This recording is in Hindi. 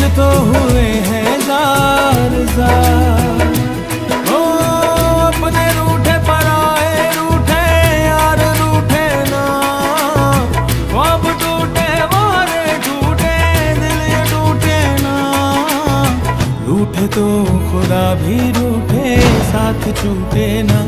दिल तो हुए हैं जार जार। ओ, अपने रूठे पराए, रूठे यार, रूठे ना अब टूटे वारे टूटे, दिल ये टूटे ना रूठे तो खुदा भी रूठे, साथ छूटे ना।